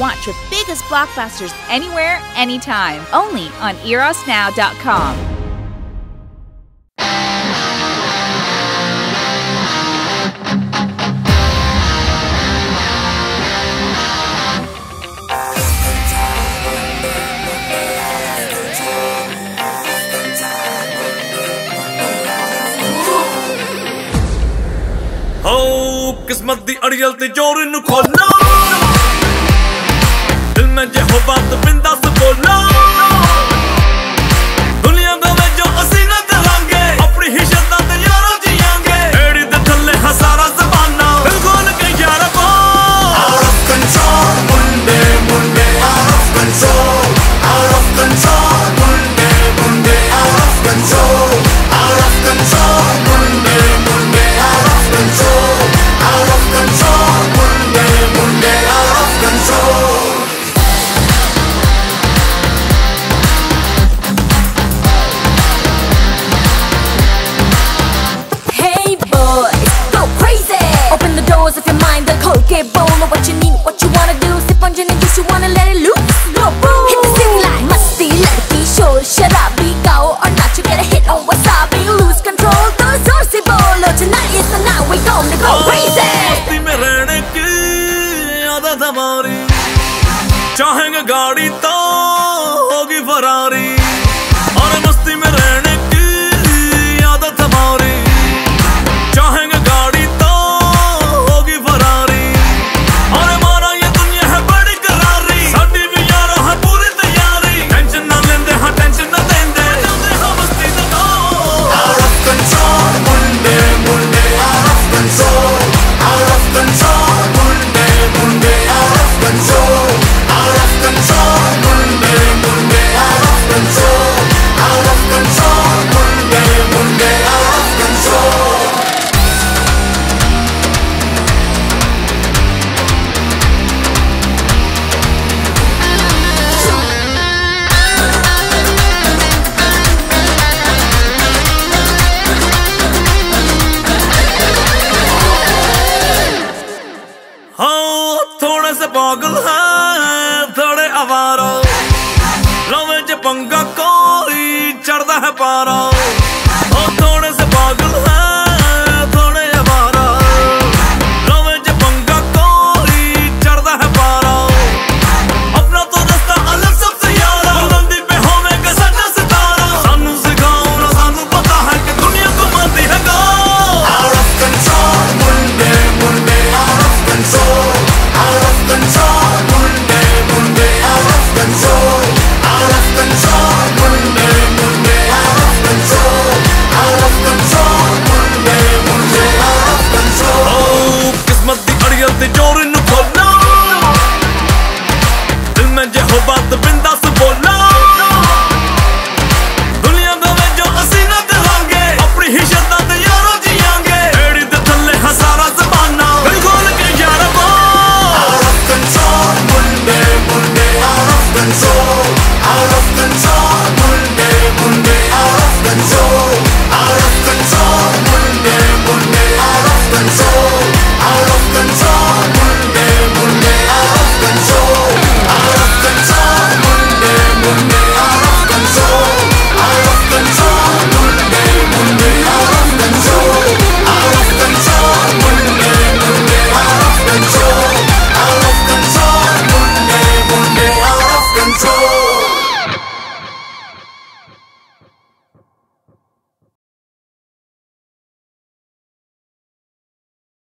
Watch your biggest blockbusters anywhere, anytime, only on erosnow.com. ਕਿਸਮਤ ਦੀ ਅੜੀਲ ਤੇ ਜੋਰ ਨੂੰ हो बात बिंदा से बोलो ਦੁਨੀਆ ਦੇ ਵਿੱਚ ਅਸੀਂ ਨਾ ਦਲਾਂਗੇ ਆਪਣੀ ਹੀ ਸ਼ਰਤਾਂ ਤੇ ਯਾਰੋ ਜੀਵਾਂਗੇ ਏੜੀ ਦੇ ਥੱਲੇ ਹਜ਼ਾਰਾਂ ਜ਼ਬਾਨਾਂ ਬਿਲਕੁਲ ਕੇ ਯਾਰ ਬੋ ਆਊਟ ਆਫ ਕੰਟਰੋਲ ਮੁੰਡੇ ਮੁੰਡੇ out of control out of control ਚਾਹੇਂਗੇ ਗਾੜੀ ਤਾਂ ਹੋਗੀ ਫਰਾਰੀ। ਪਾਗਲ ਹੈ ਥੋੜੇ ਆਵਾਰਾ ਲਵੇਂ ਚ ਪੰਗਾ ਕੋਈ ਚੜਦਾ ਹੈ ਪਾਰਾ। ਮੈਂ ਜੇ ਹੋ ਬਾਤ ਬਿੰਦਾਸ ਬੋਲੋ ਦੁਨੀਆ ਦਾ ਵੇ ਜੋ ਅਸੀਂ ਨਾ ਦਵਾਂਗੇ ਆਪਣੀ ਹੀ ਸ਼ਰਤਾਂ ਤੇ ਯਾਰੋ ਜੀਵਾਂਗੇ ਏੜੀ ਦੇ ਥੱਲੇ ਹਜ਼ਾਰਾਂ ਜ਼ਬਾਨਾਂ ਦਿਲ ਖੋਲ ਕੇ ਯਾਰ ਬੋ out of control ਮੁੰਡੇ ਮੁੰਡੇ out of control out of control ਮੁੰਡੇ